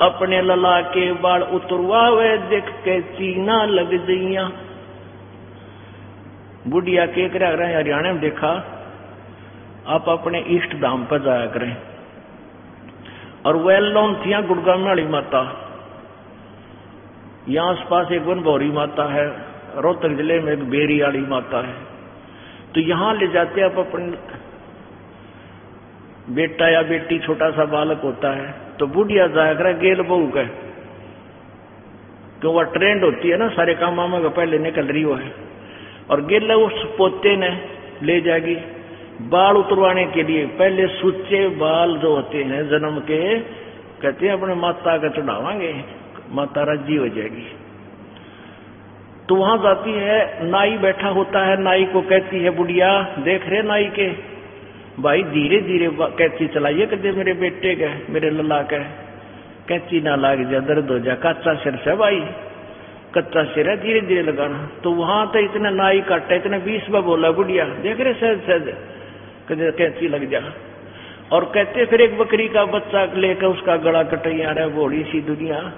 अपने लला के बाल उतरवावे, देख के चीना लग जइया। बुढ़िया के करा रहे हरियाणा में देखा, आप अपने इष्ट धाम पर जाया करें। और वेल नोन थी गुड़गांव वाली माता यहाँ आस पास एक भौरी माता है, रोहतक ज़िले में एक बेरी वाली माता है। तो यहाँ ले जाते आप अपने बेटा या बेटी छोटा सा बालक होता है तो बुढ़िया जाकर गेल बहू का। क्यों, वह ट्रेंड होती है ना, सारे काम मामा का पहले निकल रही हो है। और गेल उस पोते ने ले जाएगी। बाल उतरवाने के लिए पहले सुच्चे बाल जो होते हैं, जन्म के, कहते हैं अपने माता का चढ़ावांगे। माता राज़ी हो जाएगी। तो वहाँ जाती है, नाई बैठा होता है, नाई को कहती है, बुढ़िया, देख रहे नाई के। भाई, धीरे धीरे कैची चलाइए कहते मेरे बेटे का, मेरे लल्ला का। कैची ना लाग जा, दर्द हो जा, कच्चा सिर से भाई। कच्चा सिर है, धीरे धीरे लगाना। तो वहाँ तो इतने नाई काटा, इतने बीस बार बोला, बुढ़िया, देख रहे सहज सहज कहते कैची लग जा। और कहते, फिर एक बकरी का बच्चा लेकर उसका गला कटैया रहा बोड़ी सी दुनिया।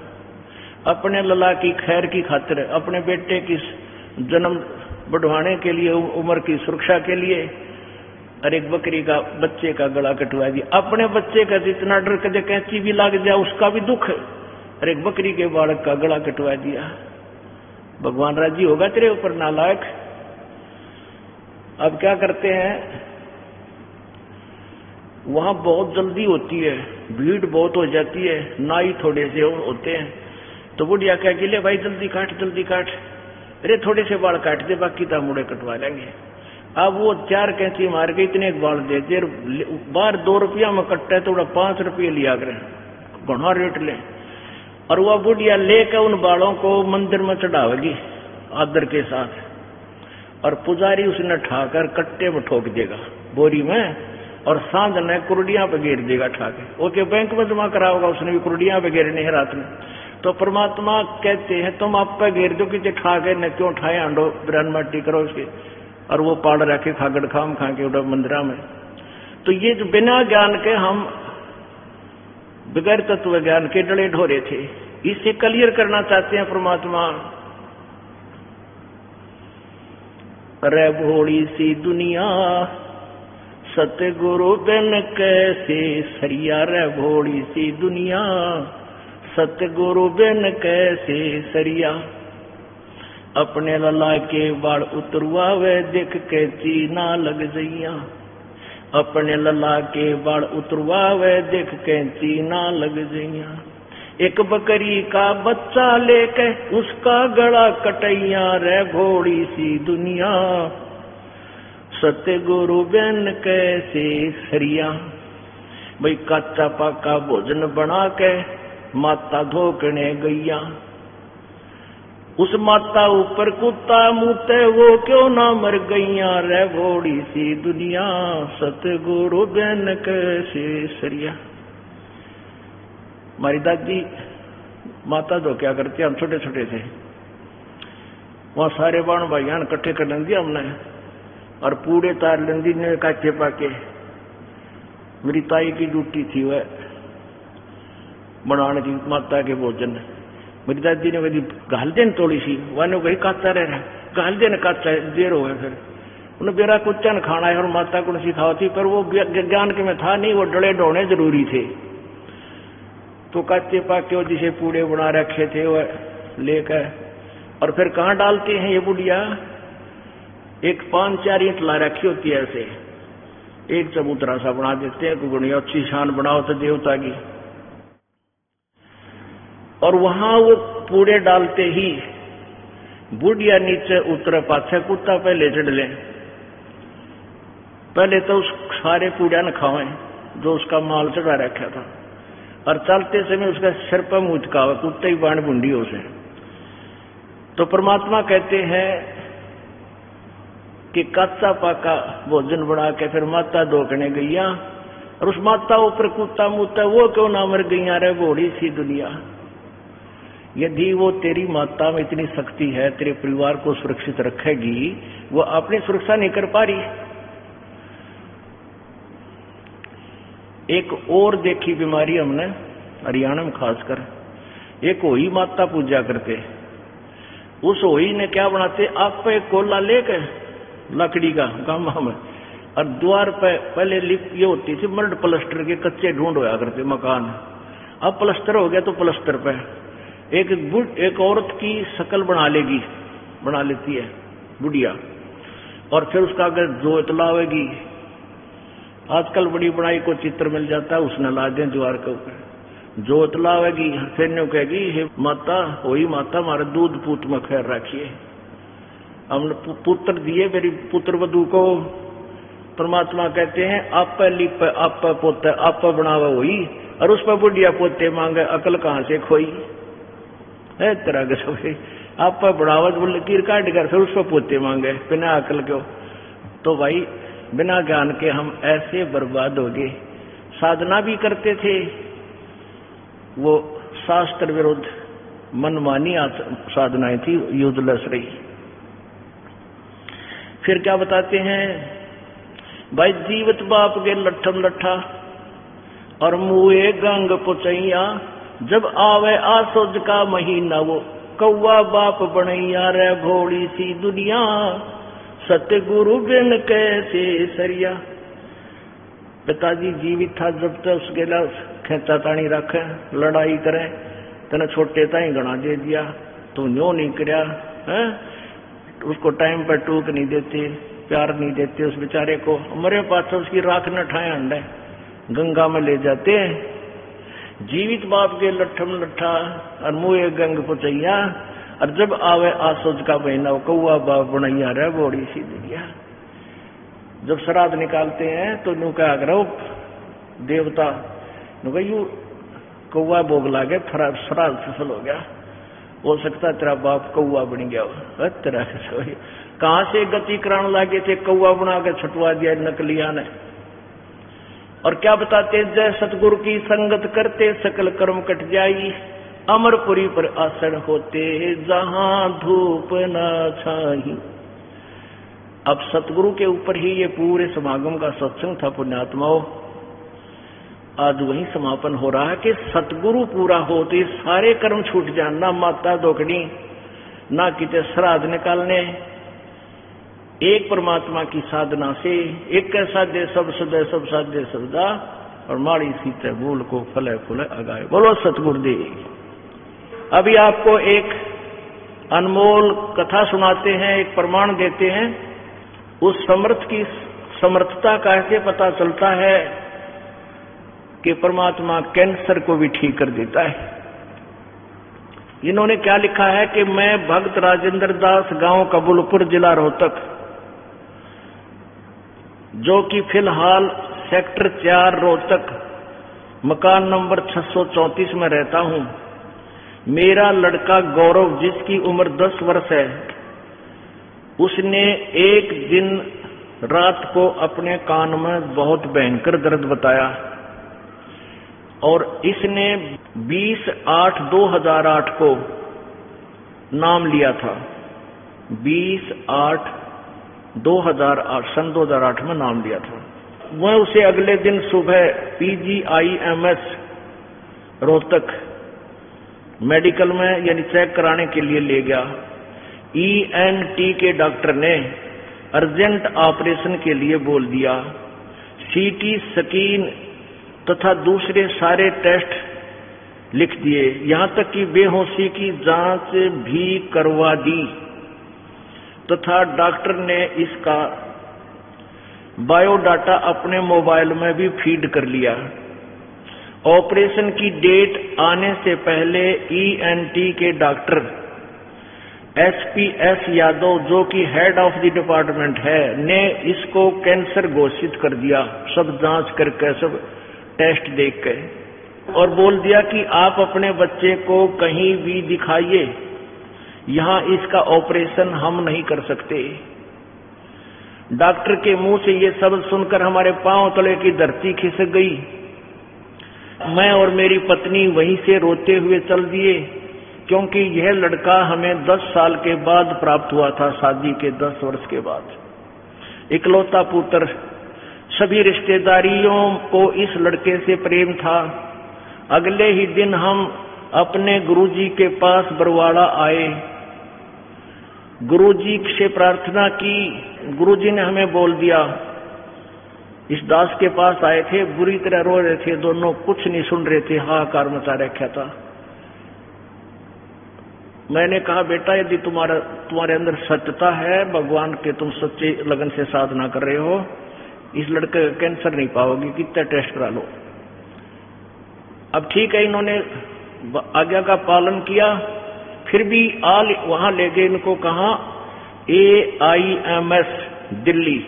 अपने लला की, खैर की खातिर, अपने बेटे की जन्म बढ़वाने के लिए उम्र की सुरक्षा के लिए, और एक बकरी का, बच्चे का गला कटवा दिया। अपने बच्चे का जितना डर कदे कैंची भी लग जाए, उसका भी दुख। और एक बकरी के बालक का गला कटवा दिया। भगवान राज़ी होगा तेरे ऊपर नालायक। अब क्या करते हैं? वहाँ बहुत जल्दी होती है, भीड़ बहुत हो जाती है, नाई थोड़े से होते हैं। तो बुढ़िया कह के ले भाई, जल्दी काट जल्दी काट। अरे, थोड़े से बाल काट दे, बाकी तो मुड़े कटवा लेंगे। अब वो चार कैंची मार के इतने बाल दे दे, बार दो रुपया में कट्टा है तो पाँच रुपये लिया करें। घना रेट ले। और वह बुढ़िया लेकर उन बालों को मंदिर में चढ़ावेगी आदर के साथ। और पुजारी उसने ठाकर कट्टे में ठोक देगा, बोरी में, और साँझ ने कुरडिया पे घेर देगा ठाके। ओके बैंक में जमा करा होगा उसने भी कुरडिया पे घेरने रात में। तो परमात्मा कहते हैं, तुम आप पे घेर दो कि के न क्यों उठाए आंडो ब्रन माटी करो उसके और वो पाड़ रखे खागड़ खाम खा के उड़ा मंदिरा में। तो ये जो बिना ज्ञान के हम बगैर तत्व ज्ञान के डले ढोरे थे, इसे क्लियर करना चाहते हैं परमात्मा। रे भोड़ी सी दुनिया, सतगुरु बिन कैसे सरिया रे भोड़ी सी दुनिया। सतगुरु बिन कैसे सरिया? अपने लला के बाल उतरुआ वे दिख के चीना लग जइया। अपने लला के बाल उतरुआ वे दिख के चीना लग जइया। एक बकरी का बच्चा लेके उसका गला कटैया रे घोड़ी सी दुनिया। सत्य गुरु बेन कैसे सरिया? भाई कच्चा पाका भोजन बना के माता धोकने गैया उस माता ऊपर कुत्ता मुते, वो क्यों ना मर गैया रे घोड़ी सी दुनिया, सतगुरु बेन कैसे सरिया। हमारी दादी, माता तो क्या करती हम छोटे छोटे थे। वहाँ सारे बाण भाइया इकट्ठे कर लेंगे हमने, और पूरे तार लेंदी ने काचे पाके। मेरी ताई की ड्यूटी थी वह। बनाने की माता के भोजन। मेरी दादी ने कभी घाल देन थोड़ी सी। वन कही काचा रह घाल देन काचा देर हो गया फिर। उन्हें बेरा कुच्चा न खाना है और माता को सिखाओ थी पर वो ज्ञान के में था नहीं, वो डड़े डोने ज़रूरी थे। तो काचे पाके जिसे पूड़े बना रखे थे वह लेकर, और फिर कहाँ डालते हैं ये बुढ़िया? एक पाँच चार ईंट ला रखी होती है ऐसे। एक चबूतरा सा बना देते हैं गुणी अच्छी शान बनाओ तो देवता की। और वहाँ वो पूड़े डालते ही बुढ़िया नीचे उतरे, पाछे कुत्ता पहले चढ़ ले। पहले तो उस सारे पूड़िया न खावे, जो उसका माल चढ़ा रखा था। और चलते समय उसका सिर पर मुँह हुआ कुत्ते ही बाण बुंडी उसे तो परमात्मा कहते हैं कि कच्चा पाका भोजन बना के फिर माता धोकने गैया और उस माता ऊपर कुत्ता मुत्ता वो क्यों ना मर गईया रे घोड़ी सी दुनिया। यदि वो तेरी माता में इतनी शक्ति है, तेरे परिवार को सुरक्षित रखेगी, वो अपनी सुरक्षा नहीं कर पा रही। एक और देखी बीमारी हमने, हरियाणा में खासकर। एक होई माता पूजा करते। उस होई ने क्या बनाते? आप पे कोला लेकर लकड़ी का गामा में। और द्वार पे पहले लिप ये होती थी मर्ड प्लस्टर के कच्चे ढूंढ होया करते, मकान। अब प्लस्टर हो गया तो प्लस्टर पे। एक बुढ़, एक औरत की शकल बना लेगी, बना लेती है, बुढ़िया। और फिर उसका अगर जोत लावेगी आजकल बड़ी बड़ाई को चित्र मिल जाता है, उसने ला दें द्वार के ऊपर। जोत लावेगी फिर न्यू कहेगी, हे माता वही माता हमारे दूध पूत में खैर रखिए। हमने पुत्र दिए, मेरी पुत्र वधु को। परमात्मा कहते हैं, आप लिप, आप पोते, आप बनावा हुई, और उस पर बुढ़िया पोते मांगे, अकल कहाँ से खोई? तरह के सब आप बढ़ावत बोले, कीर काट कर फिर उस पर पोते मांगे, बिना अकल क्यों तो भाई, बिना ज्ञान के हम ऐसे बर्बाद हो गए। साधना भी करते थे। वो शास्त्र विरुद्ध मनमानी साधनाएँ थी, युद्धलेस रही। फिर क्या बताते हैं? भाई, जीवित बाप के लट्ठम लट्ठा और मुए गंग पुचैया जब आवे आसोज का महीना वो कौआ बाप बनैया रे भोड़ी सी दुनिया। सतगुरु बिन कैसे सरिया। पिताजी जीवित था, जब तक उसके लिए खेचा ताणी रखे, लड़ाई करे, तेने छोटे ताई गणा दे दिया, तू न्यो नहीं करया है? उसको टाइम पर टूक नहीं देते, प्यार नहीं देते उस बेचारे को। मरे पास उसकी राख न ठाए अंडे गंगा में ले जाते जीवित बाप के लट्ठम लट्ठा और मुए गंग पुचैया, और जब आवे आसोज का महीना कौआ बाप बनैया रह बोड़ी सी दुनिया। जब श्राद्ध निकालते हैं तो नू करो देवता नु यू कौआ बोग लागे श्राद्ध सफल हो गया। हो सकता तेरा बाप कौआ बन गया तेरा कहाँ से गति कराने लागे थे? कौआ बना के छुटवा दिया नकलिया ने। और क्या बताते जय सतगुरु की संगत करते, सकल कर्म कट जाई। अमरपुरी पर आसन होते, जहाँ धूप न छाही अब सतगुरु के ऊपर ही ये पूरे समागम का सत्संग था, पुण्यात्माओं। आज वही समापन हो रहा है कि सतगुरु पूरा हो तो सारे कर्म छूट जाए ना माता दोकड़ी ना किते श्राद्ध निकालने एक परमात्मा की साधना से एक साध्य सब सदय सब साध्य सदा और माड़ी सीते भूल को फले फुले अगाए। बोलो सतगुरुदेव अभी आपको एक अनमोल कथा सुनाते हैं, एक प्रमाण देते हैं। उस समर्थ की समर्थता कैसे पता चलता है कि परमात्मा कैंसर को भी ठीक कर देता है। इन्होंने क्या लिखा है कि मैं भक्त राजेंद्र दास गाँव कबुलपुर जिला रोहतक जो कि फ़िलहाल सेक्टर चार रोहतक, मकान नंबर 634 में रहता हूँ। मेरा लड़का गौरव, जिसकी उम्र 10 वर्ष है, उसने एक दिन रात को अपने कान में बहुत भयंकर दर्द बताया और इसने 20 आठ 2008 को नाम लिया था। 20 आठ 2008 सन 2008 में नाम लिया था। वह उसे अगले दिन सुबह पीजीआईएमएस रोहतक मेडिकल में, यानी चेक कराने के लिए ले गया। ईएनटी के डॉक्टर ने अर्जेंट ऑपरेशन के लिए बोल दिया। सीटी स्कीन तथा दूसरे सारे टेस्ट लिख दिए। यहाँ तक कि बेहोशी की जाँच भी करवा दी। तथा डॉक्टर ने इसका बायोडाटा अपने मोबाइल में भी फ़ीड कर लिया। ऑपरेशन की डेट आने से पहले ईएनटी के डॉक्टर एसपीएस यादव, जो कि हेड ऑफ़ द डिपार्टमेंट है, ने इसको कैंसर घोषित कर दिया। सब जाँच करके सब टेस्ट देख के। और बोल दिया कि आप अपने बच्चे को कहीं भी दिखाइए। यहाँ इसका ऑपरेशन हम नहीं कर सकते। डॉक्टर के मुँह से ये सब सुनकर हमारे पाँव तले की धरती खिसक गई। मैं और मेरी पत्नी वहीं से रोते हुए चल दिए, क्योंकि यह लड़का हमें 10 साल के बाद प्राप्त हुआ था, शादी के 10 वर्ष के बाद। इकलौता पुत्र, सभी रिश्तेदारियों को इस लड़के से प्रेम था। अगले ही दिन हम अपने गुरुजी के पास बरवाड़ा आए। गुरुजी से प्रार्थना की। गुरुजी ने हमें बोल दिया, इस दास के पास आए थे, बुरी तरह रो रहे थे, दोनों कुछ नहीं सुन रहे थे, हाहाकार मचा रखा था। मैंने कहा, बेटा, यदि तुम्हारा, तुम्हारे अंदर सत्यता है, भगवान के तुम सच्चे लगन से साधना कर रहे हो, इस लड़के का कैंसर नहीं पाओगे, कितना टेस्ट करा लो। अब ठीक है, इन्होंने आज्ञा का पालन किया। फिर भी आल वहाँ ले गए इनको कहा A I M S Delhi.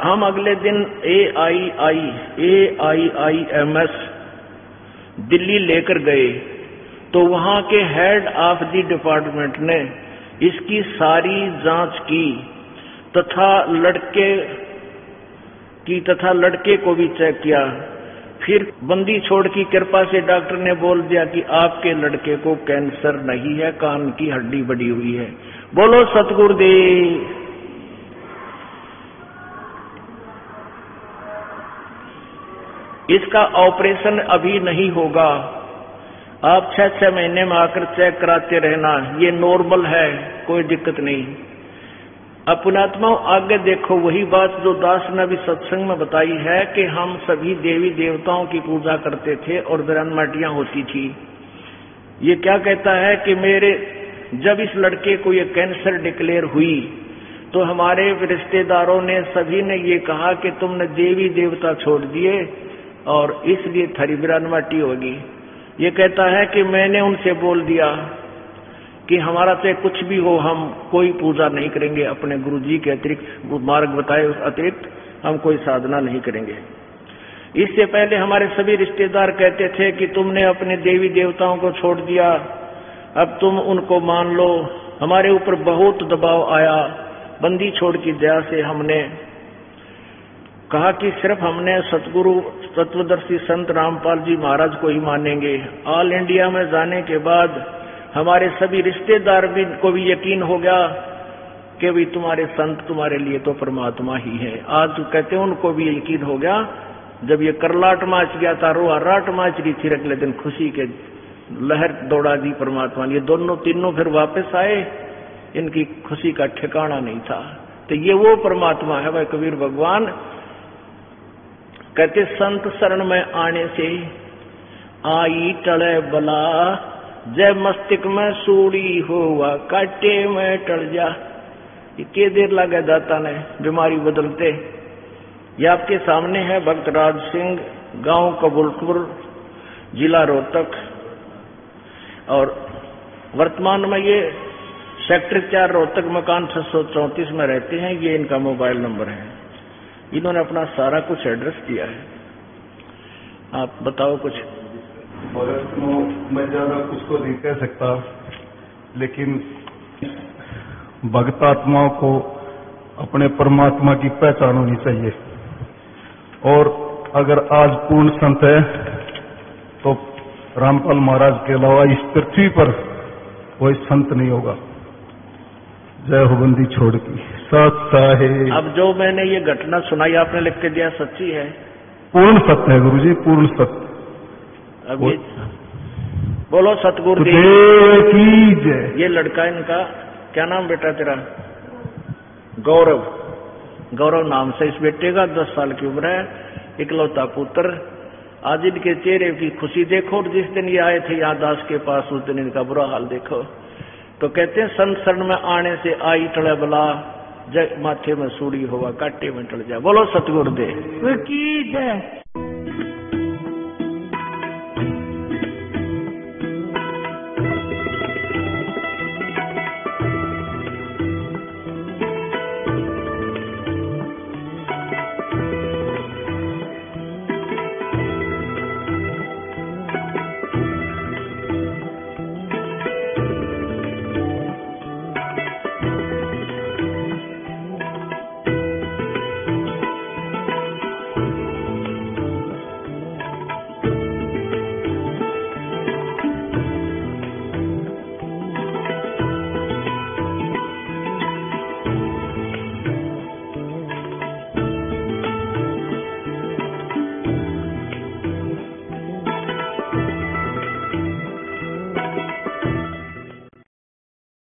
हम अगले दिन A I I A I I M S Delhi लेकर गए। तो वहाँ के हेड ऑफ़ द डिपार्टमेंट ने इसकी सारी जाँच की, तथा लड़के की, तथा लड़के को भी चेक किया। फिर बंदी छोड़ की कृपा से डॉक्टर ने बोल दिया कि आपके लड़के को कैंसर नहीं है, कान की हड्डी बड़ी हुई है। बोलो, सतगुरुदेव। इसका ऑपरेशन अभी नहीं होगा। आप छह छह महीने में आकर चेक कराते रहना, ये नॉर्मल है, कोई दिक्कत नहीं। अपनात्मा आगे देखो, वही बात जो दास ने अभी सत्संग में बताई है कि हम सभी देवी देवताओं की पूजा करते थे और माटियाँ होती थी। ये क्या कहता है कि मेरे, जब इस लड़के को ये कैंसर डिक्लेयर हुई तो हमारे रिश्तेदारों ने, सभी ने ये कहा कि तुमने देवी देवता छोड़ दिए और इसलिए थरी माटी होगी। ये कहता है कि मैंने उनसे बोल दिया कि हमारा से कुछ भी हो, हम कोई पूजा नहीं करेंगे, अपने गुरु जी के अतिरिक्त मार्ग बताए उस अतिरिक्त, हम कोई साधना नहीं करेंगे। इससे पहले हमारे सभी रिश्तेदार कहते थे कि तुमने अपने देवी देवताओं को छोड़ दिया, अब तुम उनको मान लो। हमारे ऊपर बहुत दबाव आया, बंदी छोड़ की दया से हमने कहा कि सिर्फ़ हमने सतगुरु तत्वदर्शी संत रामपाल जी महाराज को ही मानेंगे। ऑल इंडिया में जाने के बाद हमारे सभी रिश्तेदार भी को भी यकीन हो गया कि भी तुम्हारे संत तुम्हारे लिए तो परमात्मा ही है। आज कहते हैं उनको भी यकीन हो गया, जब ये करलाट माच गया था रो राट माच रही थी, अगले दिन खुशी के लहर दौड़ा दी परमात्मा ये दोनों तीनों फिर वापस आए, इनकी खुशी का ठिकाना नहीं था। तो ये वो परमात्मा है, वह कबीर भगवान। कहते संत शरण में आने से आई टले बला जय मस्तिष्क में सूड़ी हुआ काटे में टल जा। के देर लगे दाता ने बीमारी बदलते? ये आपके सामने है भक्त राज सिंह, गाँव कबूलपुर, जिला रोहतक। और वर्तमान में ये सेक्टर चार रोहतक मकान छह में रहते हैं, ये इनका मोबाइल नंबर है। इन्होंने अपना सारा कुछ एड्रेस दिया है। आप बताओ कुछ मैं ज़्यादा कुछ तो नहीं कह सकता लेकिन भक्तात्माओं को अपने परमात्मा की पहचान होनी चाहिए। और अगर आज पूर्ण संत है तो रामपाल महाराज के अलावा इस पृथ्वी पर कोई संत नहीं होगा। जय हो बंदी छोड़ की। सत्य है अब जो मैंने ये घटना सुनाई आपने लिख के दिया सच्ची है? पूर्ण सत्य है गुरु जी पूर्ण सत्य। अब ये बोलो सतगुरु की ये लड़का इनका क्या नाम बेटा तेरा? गौरव। गौरव नाम से इस बेटे का दस साल की उम्र है इकलौता पुत्र। आज इनके चेहरे की खुशी देखो और जिस दिन ये आए थे यहाँ दास के पास उस दिन इनका बुरा हाल देखो। तो कहते हैं संत शरण में आने से आई टड़े बला जय माथे में सूड़ी होगा काटे में टल जाए बोलो सतगुरुदेव। की जय।